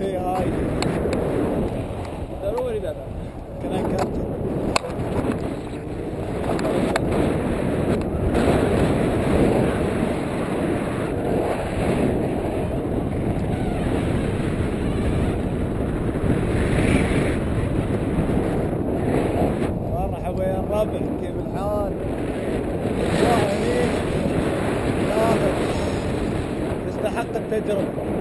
شيء هاي ضروري مرحبا يا الربع كيف الحال؟ تستحق التجربة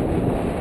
あ。